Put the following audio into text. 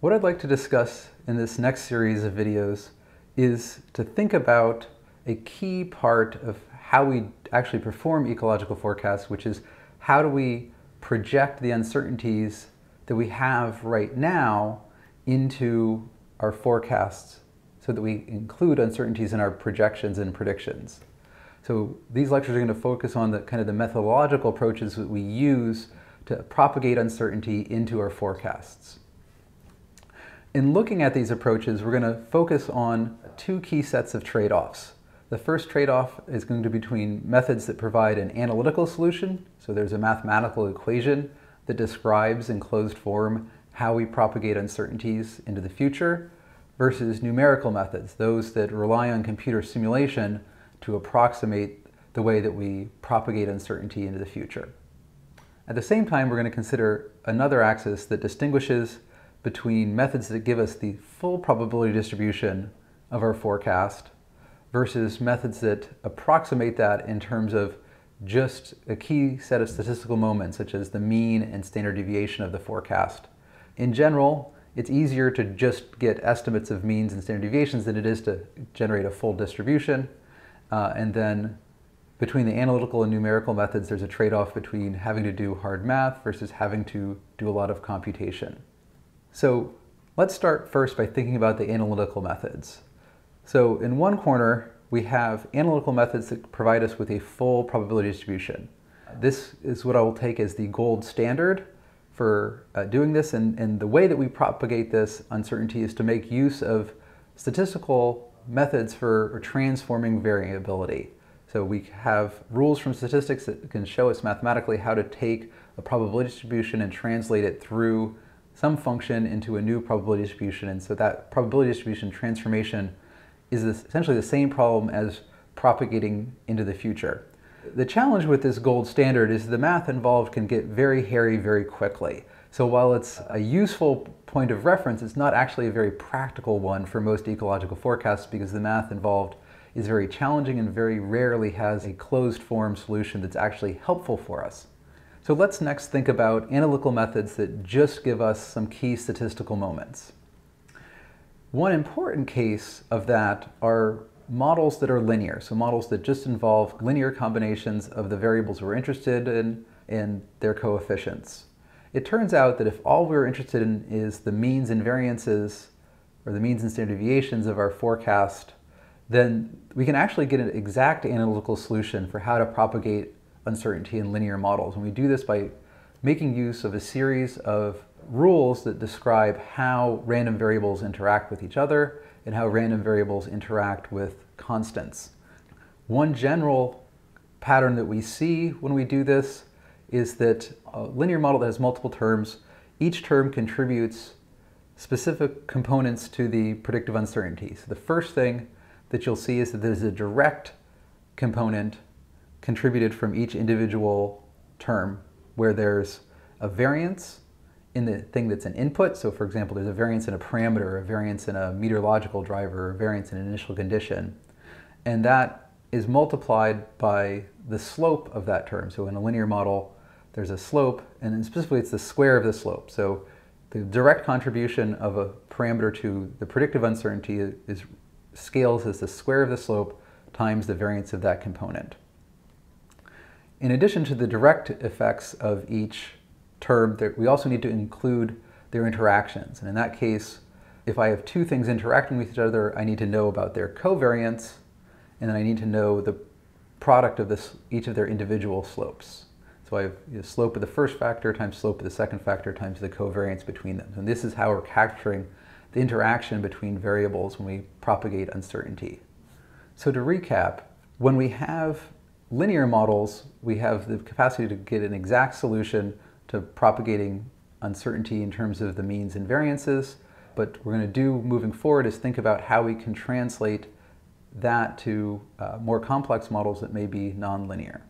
What I'd like to discuss in this next series of videos is to think about a key part of how we actually perform ecological forecasts, which is how do we project the uncertainties that we have right now into our forecasts so that we include uncertainties in our projections and predictions. So these lectures are going to focus on the kind of the methodological approaches that we use to propagate uncertainty into our forecasts. In looking at these approaches, we're going to focus on two key sets of trade-offs. The first trade-off is going to be between methods that provide an analytical solution, so there's a mathematical equation that describes in closed form how we propagate uncertainties into the future, versus numerical methods, those that rely on computer simulation to approximate the way that we propagate uncertainty into the future. At the same time, we're going to consider another axis that distinguishes between methods that give us the full probability distribution of our forecast versus methods that approximate that in terms of just a key set of statistical moments, such as the mean and standard deviation of the forecast. In general, it's easier to just get estimates of means and standard deviations than it is to generate a full distribution. Uh, and then between the analytical and numerical methods, there's a trade-off between having to do hard math versus having to do a lot of computation. So let's start first by thinking about the analytical methods. So in one corner, we have analytical methods that provide us with a full probability distribution. This is what I will take as the gold standard for uh, doing this, and, and the way that we propagate this uncertainty is to make use of statistical methods for transforming variability. So we have rules from statistics that can show us mathematically how to take a probability distribution and translate it through some function into a new probability distribution. And so that probability distribution transformation is essentially the same problem as propagating into the future. The challenge with this gold standard is the math involved can get very hairy very quickly. So while it's a useful point of reference, it's not actually a very practical one for most ecological forecasts because the math involved is very challenging and very rarely has a closed form solution that's actually helpful for us. So let's next think about analytical methods that just give us some key statistical moments. One important case of that are models that are linear, so models that just involve linear combinations of the variables we're interested in and their coefficients. It turns out that if all we're interested in is the means and variances, or the means and standard deviations of our forecast, then we can actually get an exact analytical solution for how to propagate uncertainty in linear models. And we do this by making use of a series of rules that describe how random variables interact with each other and how random variables interact with constants. One general pattern that we see when we do this is that a linear model that has multiple terms, each term contributes specific components to the predictive uncertainty. So the first thing that you'll see is that there's a direct component contributed from each individual term where there's a variance in the thing that's an input. So for example, there's a variance in a parameter, a variance in a meteorological driver, a variance in an initial condition. And that is multiplied by the slope of that term. So in a linear model, there's a slope, and specifically it's the square of the slope. So the direct contribution of a parameter to the predictive uncertainty is scales as the square of the slope times the variance of that component. In addition to the direct effects of each term, we also need to include their interactions. And in that case, if I have two things interacting with each other, I need to know about their covariance, and then I need to know the product of this, each of their individual slopes. So I have the slope of the first factor times slope of the second factor times the covariance between them. And this is how we're capturing the interaction between variables when we propagate uncertainty. So to recap, when we have linear models, we have the capacity to get an exact solution to propagating uncertainty in terms of the means and variances. But what we're going to do moving forward is think about how we can translate that to uh, more complex models that may be nonlinear.